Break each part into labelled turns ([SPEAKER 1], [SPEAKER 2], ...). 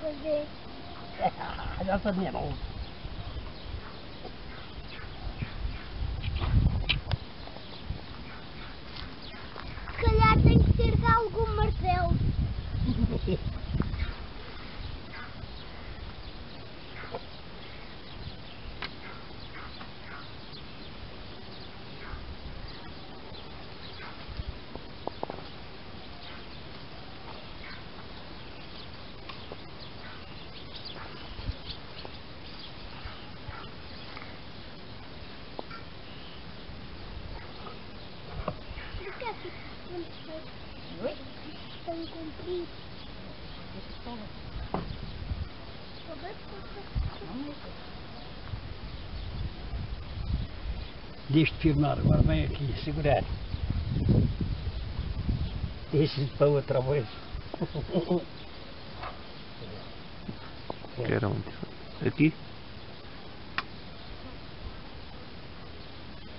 [SPEAKER 1] 哎呀，还要三年喽。
[SPEAKER 2] Deixa de agora vem aqui segurar. Deixa para outra vez.
[SPEAKER 3] Quero onde? Aqui?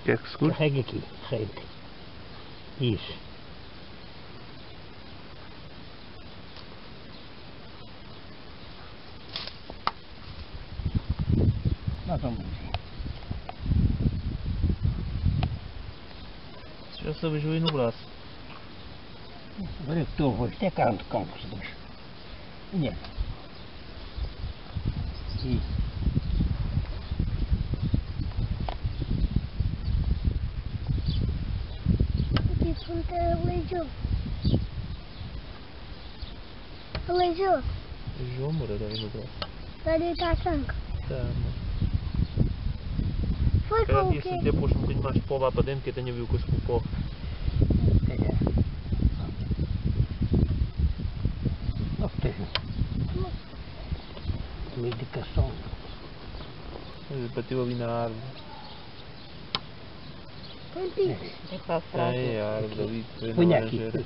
[SPEAKER 3] Quer que segure?
[SPEAKER 2] Carrega aqui, carrega. Isso. Nós vamos ver.
[SPEAKER 3] O ir no braço.
[SPEAKER 2] Agora eu estou hoje, até carne de cão com os dois. Olha. Isso.
[SPEAKER 1] O defunto aleijou. Aleijou.
[SPEAKER 3] João Moreira aí no braço.
[SPEAKER 1] Vai deitar sangue.
[SPEAKER 3] Tá, mas...
[SPEAKER 1] Foi
[SPEAKER 3] Espera
[SPEAKER 1] com o quê?
[SPEAKER 3] pôs um bocadinho mais de pó lá para dentro que eu tenho a ver com esse pó.
[SPEAKER 2] É. Não tem. Uma indicação.
[SPEAKER 3] Mas Bateu ali na árvore.
[SPEAKER 1] Contigo.
[SPEAKER 4] É para a frase.
[SPEAKER 3] É, a árvore ali. foi na
[SPEAKER 2] Põe aqui.
[SPEAKER 3] laranjeira.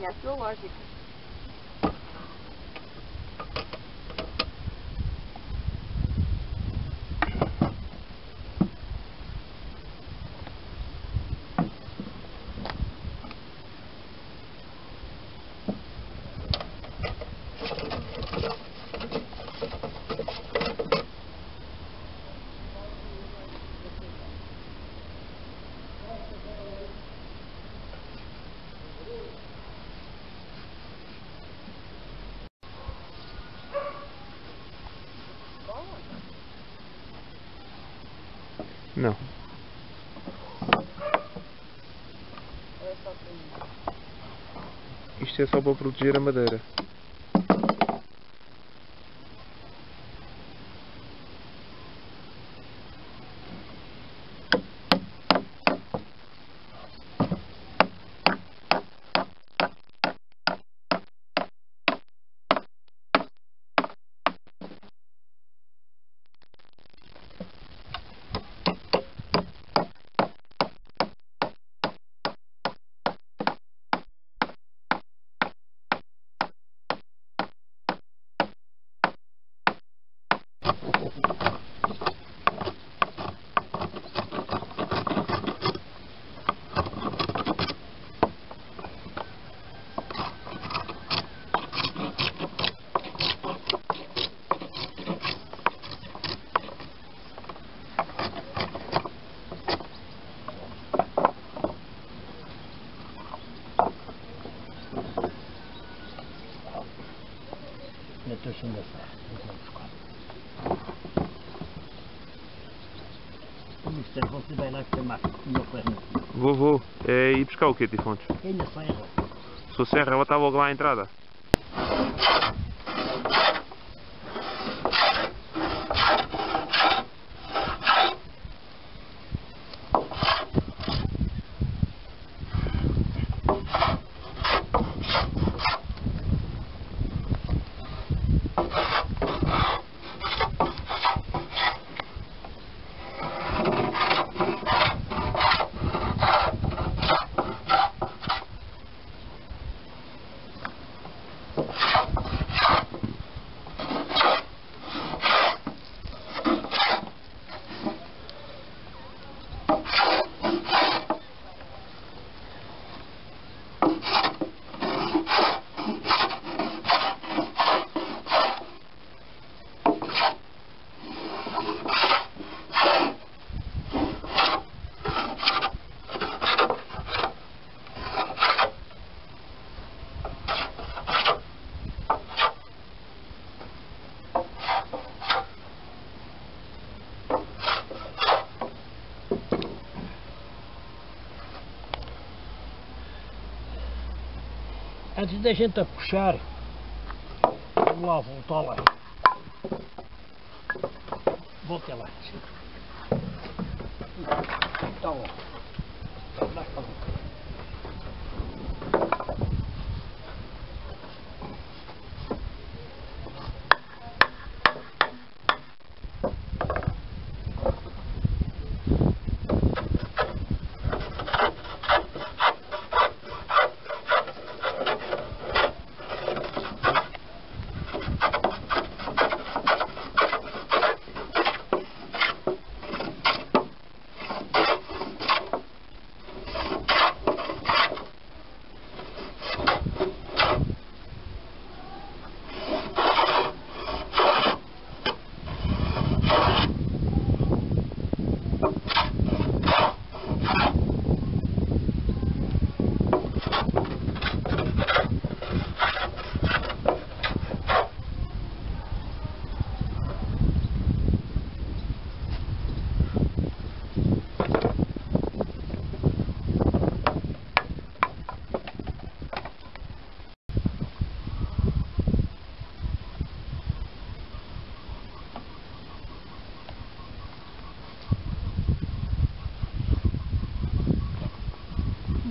[SPEAKER 4] É a sua.
[SPEAKER 3] Não.
[SPEAKER 4] É só para
[SPEAKER 3] Isto é só para proteger a madeira.
[SPEAKER 2] Eu estou sem essa. Vou buscar. O mister, você vai lá que tem mais uma perna.
[SPEAKER 3] Vou, vou. É ir buscar o quê, Tifontes?
[SPEAKER 2] Ainda serra.
[SPEAKER 3] Sou serra, ela está logo lá à entrada.
[SPEAKER 2] Antes da gente a puxar, vamos lá voltar lá. Volta lá. Dá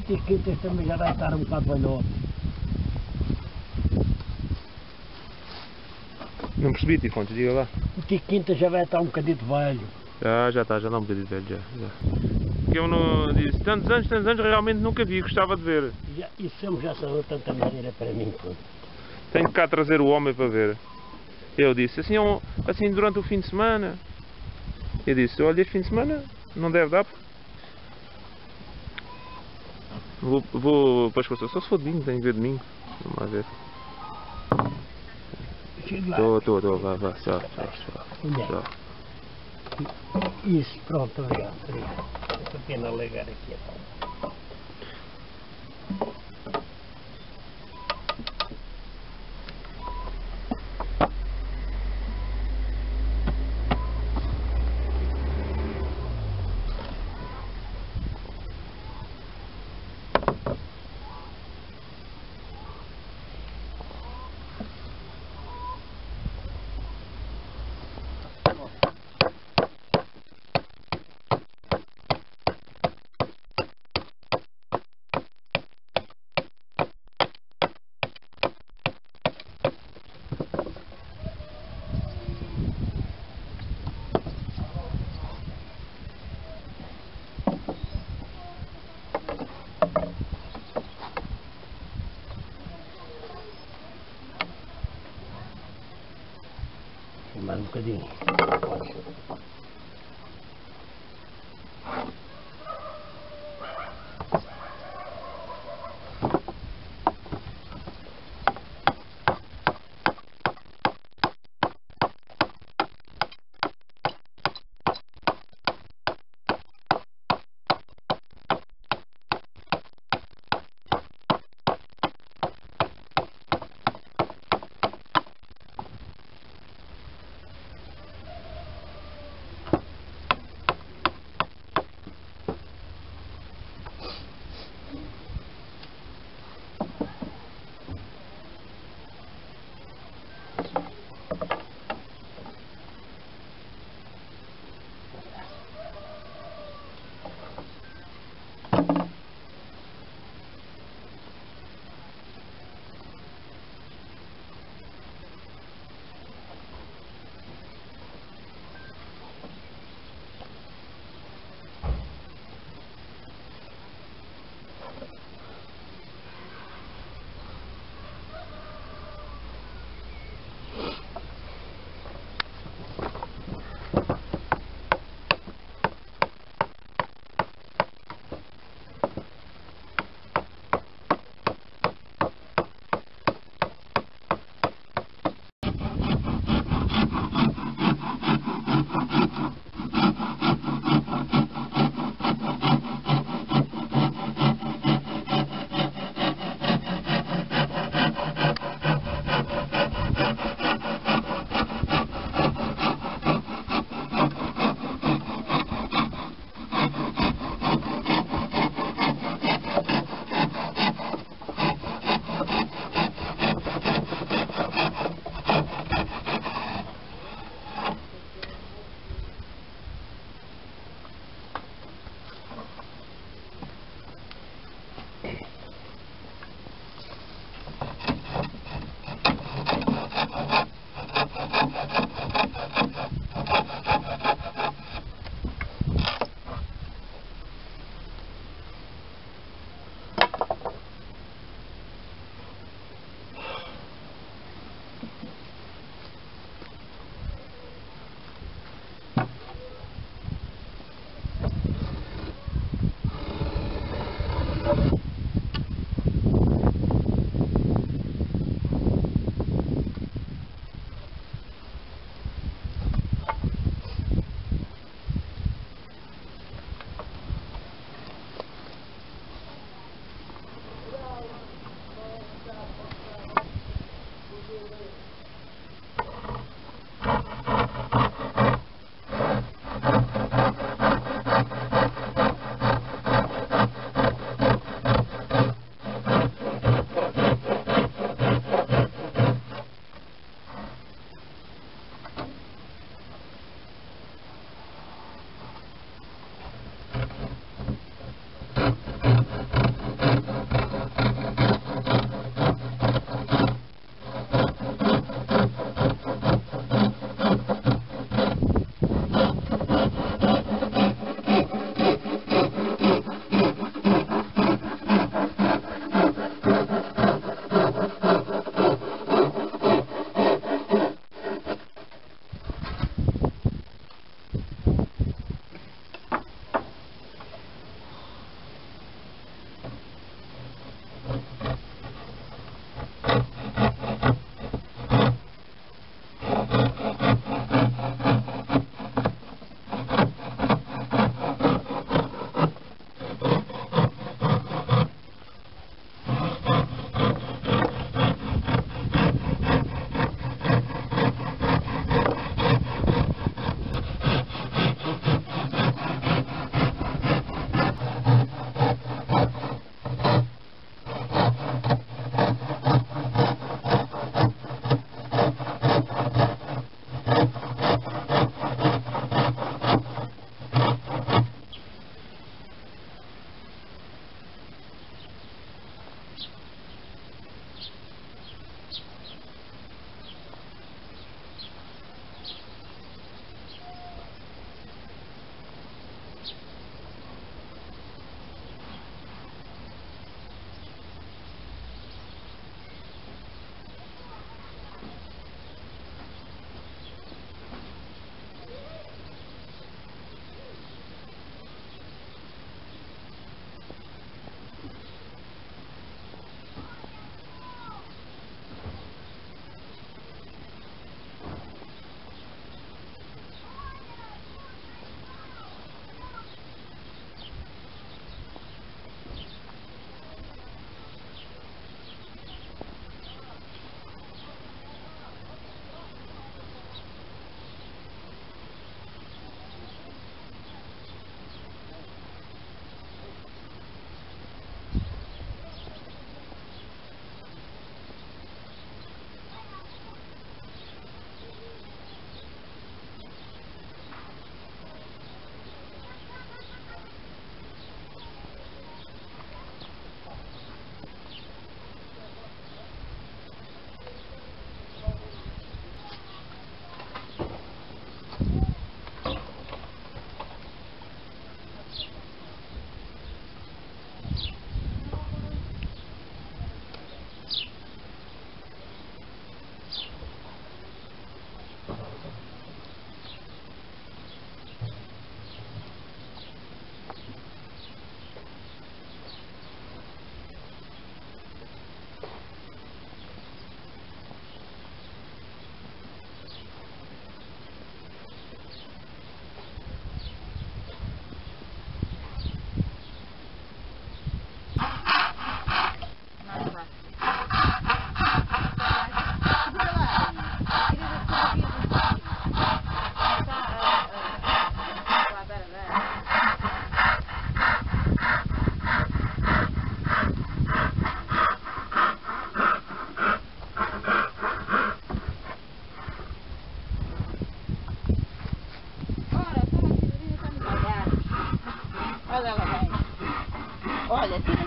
[SPEAKER 2] Tico Quintas também já vai estar um bocado velhote.
[SPEAKER 3] Não percebi, Tifontes, diga lá.
[SPEAKER 2] O Tico Quintas já vai estar um bocadito velho.
[SPEAKER 3] Já, já está, já dá um bocadinho velho, já. já. Porque eu não disse, tantos anos, tantos anos, realmente nunca vi, gostava de ver.
[SPEAKER 2] Já, isso sempre já saiu tanta madeira para mim. pô.
[SPEAKER 3] Tenho que cá trazer o homem para ver. Eu disse, assim, assim durante o fim de semana. Eu disse, olha, este fim de semana não deve dar. Vou, vou para as coisas, só se for domingo, tenho que ver domingo. Vamos ver. Estou, estou, estou, vá, vá, tchau, tchau, tchau. Tchau.
[SPEAKER 2] Isso, pronto, obrigado. obrigado. É uma pena alegar aqui. Então. Mais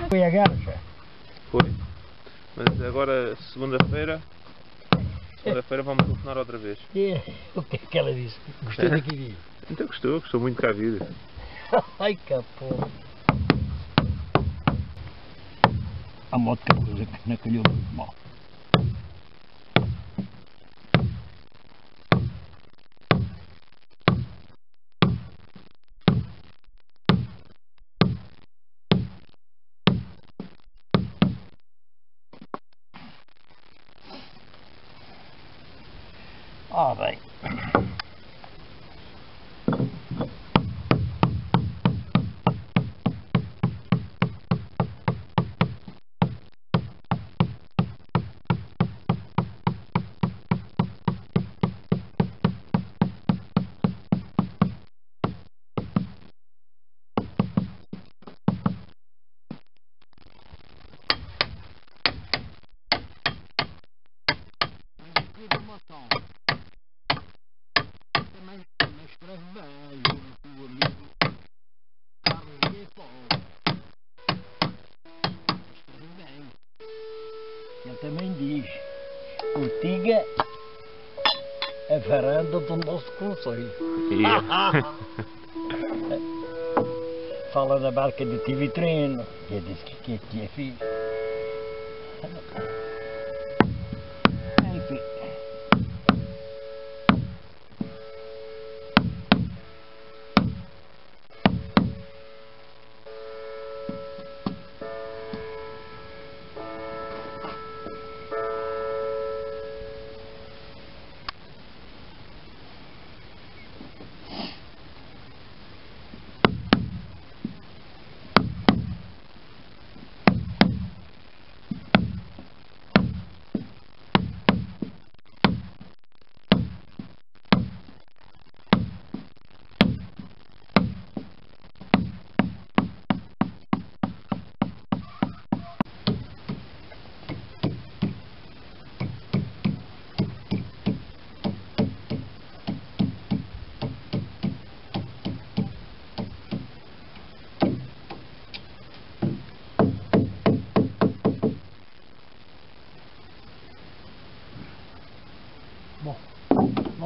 [SPEAKER 2] Foi a garça.
[SPEAKER 3] Foi. Mas agora, segunda-feira, segunda-feira vamos telefonar outra vez.
[SPEAKER 2] E, o que é que ela disse? Gostou daqui vir?
[SPEAKER 3] Então gostou, gostou muito cá vir.
[SPEAKER 2] Ai, capô. A moto que na calhou muito mal. Ah, bem. Também, também escreve bem, o amigo Carlos de Paulo. Escreve bem. Ele também diz, Ortiga, a varanda do nosso conselho. Fala da barca de Tivitrino, que disse que que tinha filho.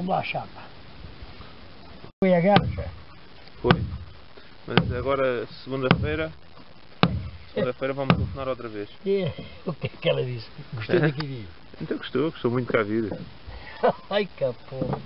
[SPEAKER 2] Lá, chapa. Foi a garça.
[SPEAKER 3] Foi. Mas agora, segunda-feira, segunda-feira vamos telefonar outra vez.
[SPEAKER 2] E, o que é que ela disse? Gostou daqui vir?
[SPEAKER 3] Então gostou, gostou muito cá vir.
[SPEAKER 2] Ai, capô.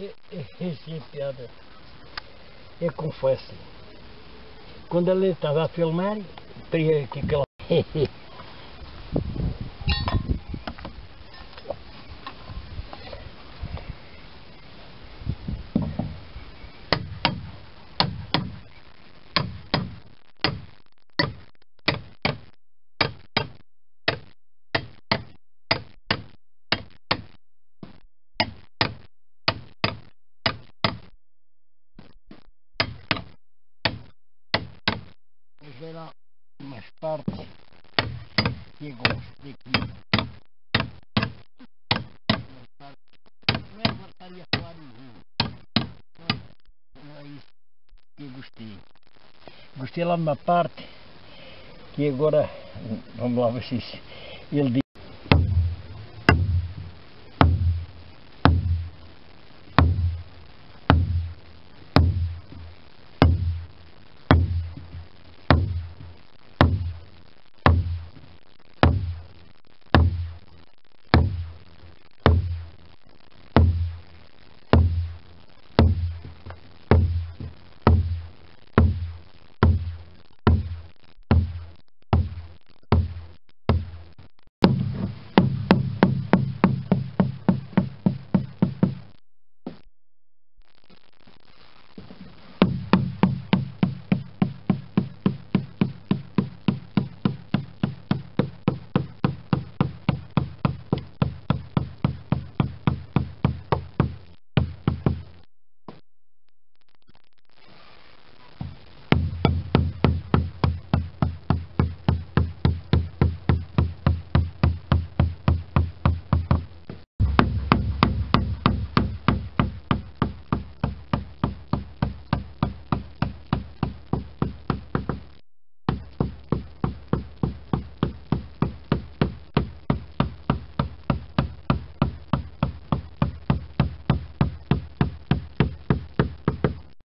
[SPEAKER 2] E- e- Essa é piada. Eu confesso. Quando ele estava a filmar, queria que aquela. Mas era umas partes que eu gosto daqui. Umas partes. Não é voltar a falar nenhum. Não, não é isso que eu gostei. Gostei lá de uma parte que agora, vamos lá ver se ele diz.